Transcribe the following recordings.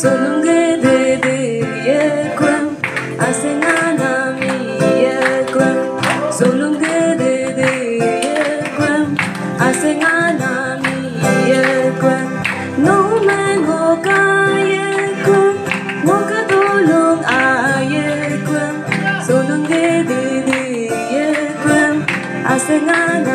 சொல்லுங்க தேது இயக்குவன் அசைனான இயக்குவன் சொல்லுங்க தேது இயக்குவன் அசைனான இயக்குவன் நோமன் ஹோகாயக்குவன் முகதோலும் ஆயக்குவன் சொல்லுங்க தேது இயக்குவன் அசைனான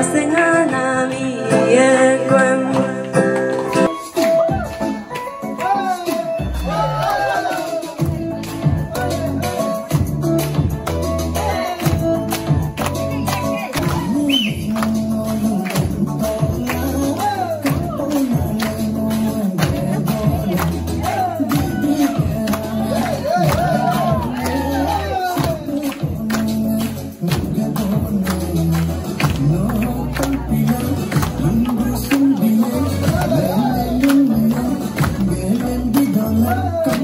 hacen América.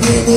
llena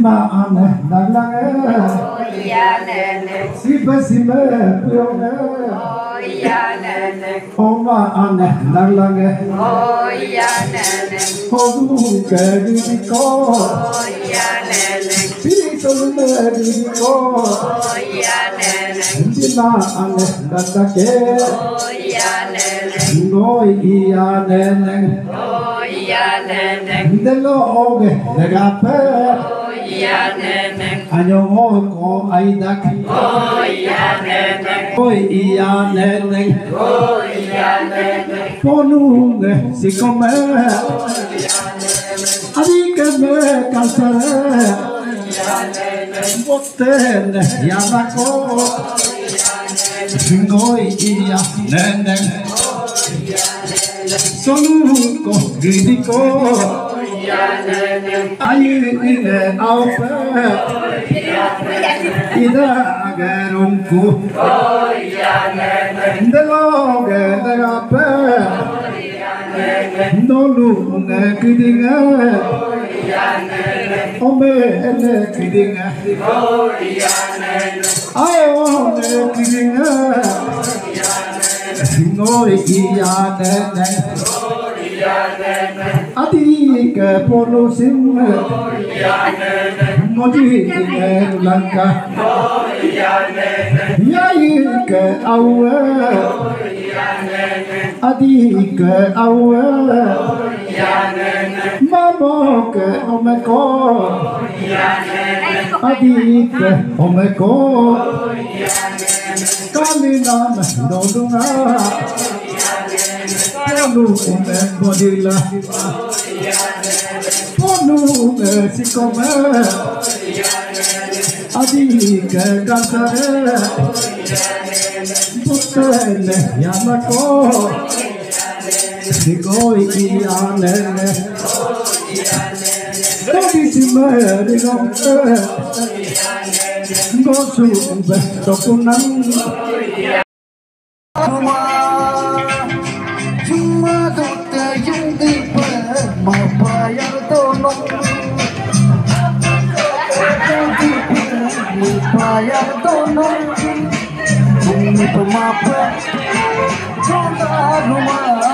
ma ane nang nang e ya ne ne si pe si me pyo ne o ya ne ne o ma ane nang nang e o ya ne ne o du ke di ko o ya ne ne si to ne di ko o ya ne ne si ma ane nang nang e o ya ne ne noi ya ne ne Ngoi iya nene Sonu ko gidiko Ayu ine aupe Ida agarunku Ndelo gedagape Ndolu soluk oh gidik oh ayine alfa ida agarunku daloge dagapa dolune gidinga omene gidinga ayone gidinga सिंगो की आदत Atiikö polu sinne? Modiikö lanka? Jäikö aue? Atiikö aue? Mamokö omeko? Atiikö omeko? Kalinan noudunaa. ponúme modlila, ponúme si comer, adi que danzaré, bustele yamako, digo y guiane, Todi si me digo que, gozu besto kunan, mau bayar tolong. Bayar tolong. Ini kota rumah.